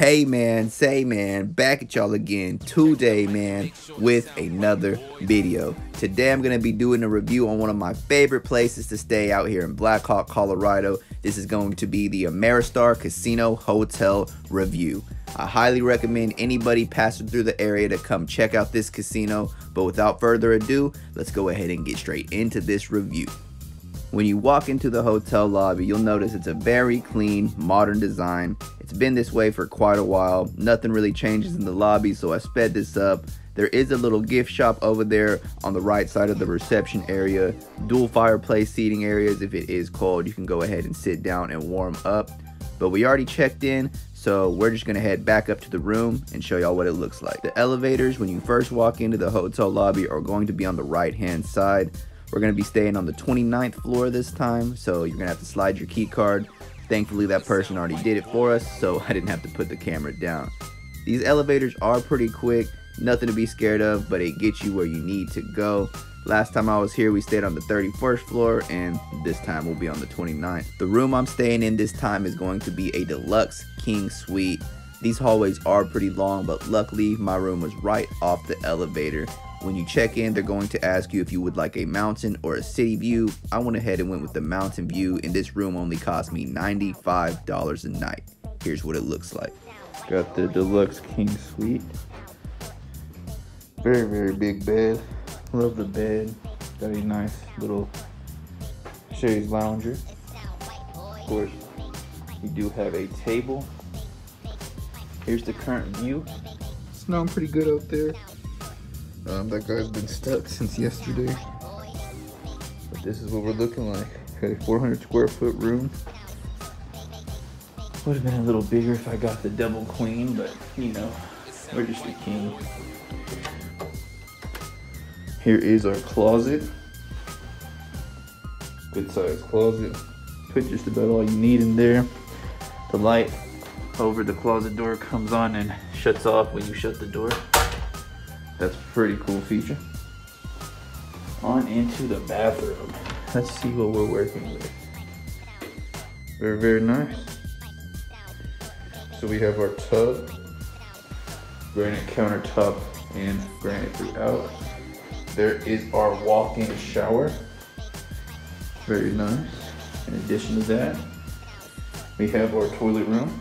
Hey man, say man, back at y'all again today man with another video. Today I'm going to be doing a review on one of my favorite places to stay out here in Black Hawk, Colorado. This is going to be the Ameristar Casino Hotel review. I highly recommend anybody passing through the area to come check out this casino, but without further ado, let's go ahead and get straight into this review. When you walk into the hotel lobby, you'll notice it's a very clean, modern design. It's been this way for quite a while. Nothing really changes in the lobby, so I sped this up. There is a little gift shop over there on the right side of the reception area. Dual fireplace seating areas. If it is cold, you can go ahead and sit down and warm up. But we already checked in, so we're just gonna head back up to the room and show y'all what it looks like. The elevators, when you first walk into the hotel lobby, are going to be on the right hand side. We're going to be staying on the 29th floor this time, so you're going to have to slide your key card. Thankfully, that person already did it for us, so I didn't have to put the camera down. These elevators are pretty quick, nothing to be scared of, but it gets you where you need to go. Last time I was here, we stayed on the 31st floor, and this time we'll be on the 29th. The room I'm staying in this time is going to be a deluxe king suite. These hallways are pretty long, but luckily my room was right off the elevator. When you check in, they're going to ask you if you would like a mountain or a city view. I went ahead and went with the mountain view, and this room only cost me $95 a night. Here's what it looks like. Got the deluxe king suite. Very, very big bed. Love the bed. Got a nice little chaise lounger. Of course, we do have a table. Here's the current view. Snowing pretty good out there. Um, that guy's been stuck since yesterday. But this is what we're looking like. Okay, 400 square foot room. Would have been a little bigger if I got the double queen, but you know, we're just a king. Here is our closet. Good sized closet. Put just about all you need in there. The light over the closet door comes on and shuts off when you shut the door. That's a pretty cool feature. On into the bathroom. Let's see what we're working with. Very, very nice. So we have our tub, granite countertop, and granite throughout. There is our walk-in shower. Very nice. In addition to that, we have our toilet room.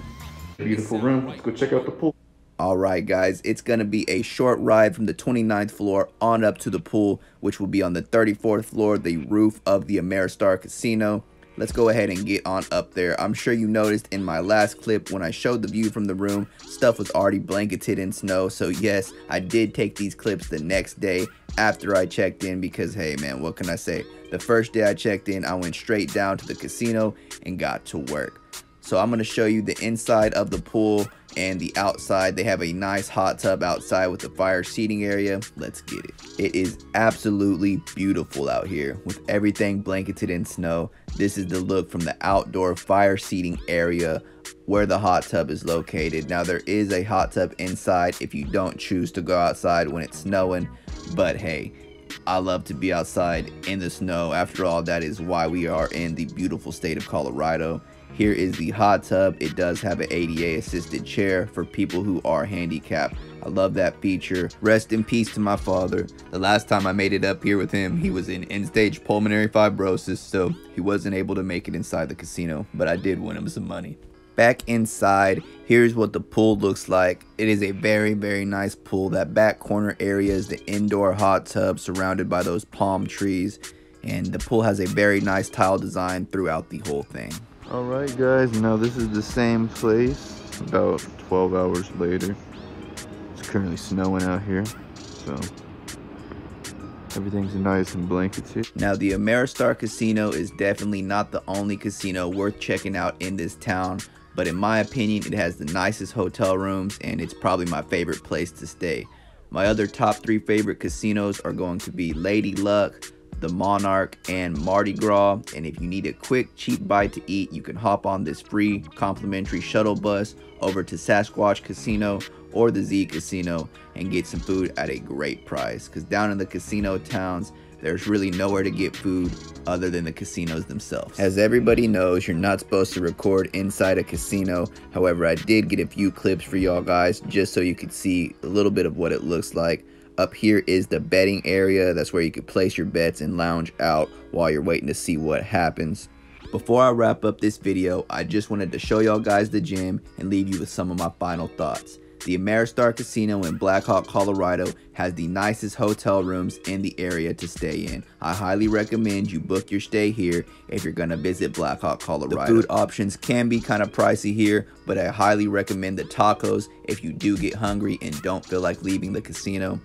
Beautiful room. Let's go check out the pool. Alright guys, it's going to be a short ride from the 29th floor on up to the pool, which will be on the 34th floor, the roof of the Ameristar Casino. Let's go ahead and get on up there. I'm sure you noticed in my last clip when I showed the view from the room, stuff was already blanketed in snow. So yes, I did take these clips the next day after I checked in because hey man, what can I say? The first day I checked in, I went straight down to the casino and got to work. So I'm going to show you the inside of the pool and the outside. They have a nice hot tub outside with the fire seating area. Let's get it. It is absolutely beautiful out here with everything blanketed in snow. This is the look from the outdoor fire seating area where the hot tub is located. Now there is a hot tub inside if you don't choose to go outside when it's snowing, but hey, I love to be outside in the snow. After all, that is why we are in the beautiful state of Colorado. Here is the hot tub. It does have an ADA assisted chair for people who are handicapped. I love that feature. Rest in peace to my father. The last time I made it up here with him, he was in end-stage pulmonary fibrosis, so he wasn't able to make it inside the casino, but I did win him some money. Back inside, here's what the pool looks like. It is a very, very nice pool. That back corner area is the indoor hot tub surrounded by those palm trees, and the pool has a very nice tile design throughout the whole thing. Alright guys, now this is the same place about 12 hours later. It's currently snowing out here, so everything's nice and blanketed. Now the Ameristar Casino is definitely not the only casino worth checking out in this town, but in my opinion it has the nicest hotel rooms and it's probably my favorite place to stay. My other top three favorite casinos are going to be Lady Luck, the Monarch, and Mardi Gras. And if you need a quick, cheap bite to eat, you can hop on this free complimentary shuttle bus over to Sasquatch Casino or the Z Casino and get some food at a great price. Because down in the casino towns, there's really nowhere to get food other than the casinos themselves. As everybody knows, you're not supposed to record inside a casino. However, I did get a few clips for y'all guys just so you could see a little bit of what it looks like. Up here is the betting area. That's where you can place your bets and lounge out while you're waiting to see what happens. Before I wrap up this video, I just wanted to show y'all guys the gym and leave you with some of my final thoughts. The Ameristar Casino in Black Hawk, Colorado has the nicest hotel rooms in the area to stay in. I highly recommend you book your stay here if you're going to visit Black Hawk, Colorado. The food options can be kind of pricey here, but I highly recommend the tacos if you do get hungry and don't feel like leaving the casino.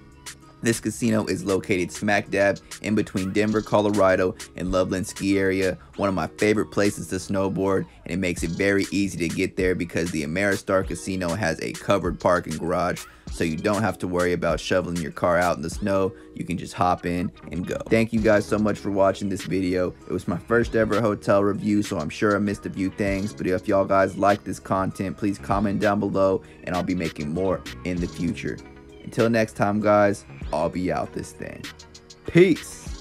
This casino is located smack dab in between Denver, Colorado and Loveland ski area, one of my favorite places to snowboard and it makes it very easy to get there because the Ameristar Casino has a covered parking garage so you don't have to worry about shoveling your car out in the snow. You can just hop in and go. Thank you guys so much for watching this video. It was my first ever hotel review, so I'm sure I missed a few things. But if y'all guys like this content, please comment down below and I'll be making more in the future. Until next time, guys, I'll be out this thing. Peace.